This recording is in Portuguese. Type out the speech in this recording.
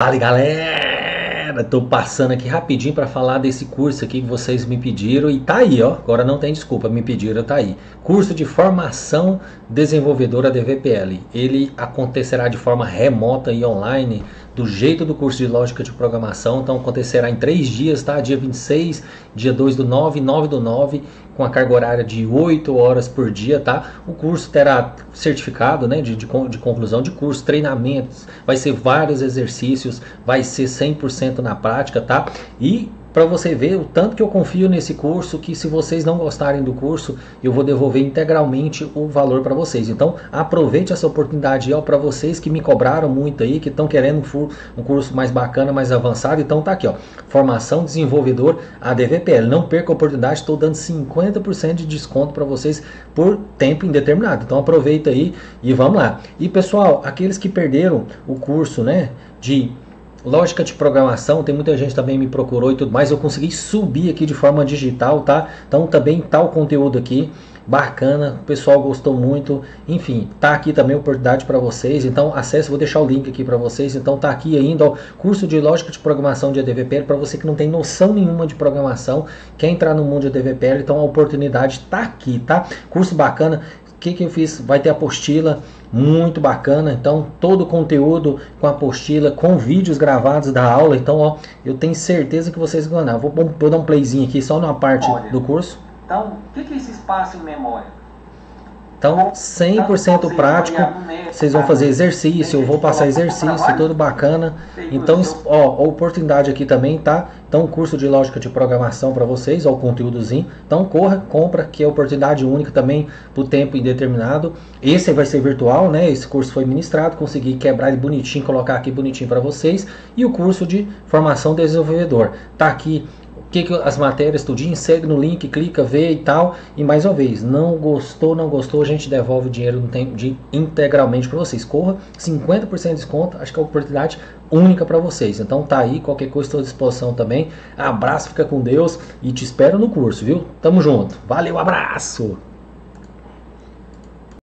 Fala galera, tô passando aqui rapidinho para falar desse curso aqui que vocês me pediram e tá aí, ó. Agora não tem desculpa, me pediram, tá aí. Curso de formação desenvolvedora DVPL. Ele acontecerá de forma remota e online, do jeito do curso de lógica de programação. Então acontecerá em três dias, tá? Dia 26, dia 2 do 9, 9 do 9, com a carga horária de 8 horas por dia, tá? O curso terá certificado, né, de, de, de conclusão de curso, treinamentos, vai ser vários exercícios, vai ser 100% na prática, tá? E para você ver o tanto que eu confio nesse curso, que se vocês não gostarem do curso, eu vou devolver integralmente o valor para vocês. Então, aproveite essa oportunidade ó para vocês que me cobraram muito aí, que estão querendo um curso mais bacana, mais avançado. Então tá aqui, ó, formação desenvolvedor ADVPL. Não perca a oportunidade, estou dando 50% de desconto para vocês por tempo indeterminado. Então aproveita aí e vamos lá. E pessoal, aqueles que perderam o curso, né, de lógica de programação, tem muita gente também me procurou e tudo mais, eu consegui subir aqui de forma digital, tá? Então também tá o conteúdo aqui, bacana, o pessoal gostou muito, enfim, tá aqui também a oportunidade para vocês, então acesse, vou deixar o link aqui para vocês, então tá aqui ainda, ó, curso de lógica de programação de ADVPL, para você que não tem noção nenhuma de programação, quer entrar no mundo de ADVPL, então a oportunidade tá aqui, tá? Curso bacana, o que, que eu fiz? Vai ter apostila muito bacana. Então, todo o conteúdo com apostila, com vídeos gravados da aula. Então, ó, eu tenho certeza que vocês vão ganhar. Vou, vou dar um playzinho aqui só numa parte Olha, do curso. Então, o que, que é esse espaço em memória? Então, 100% prático, vocês vão fazer exercício, eu vou passar exercício, tudo bacana. Então, ó, oportunidade aqui também, tá? Então, curso de lógica de programação para vocês, ó, o conteúdozinho. Então, corra, compra, que é oportunidade única também por tempo indeterminado. Esse vai ser virtual, né? Esse curso foi ministrado, consegui quebrar ele bonitinho, colocar aqui bonitinho para vocês. E o curso de formação desenvolvedor. Tá aqui que, que as matérias tudinho, segue no link, clica, vê e tal. E mais uma vez, não gostou, não gostou, a gente devolve o dinheiro no tempo de integralmente para vocês. Corra, 50% de desconto, acho que é uma oportunidade única para vocês. Então tá aí, qualquer coisa estou à disposição também. Abraço, fica com Deus e te espero no curso, viu? Tamo junto. Valeu, abraço.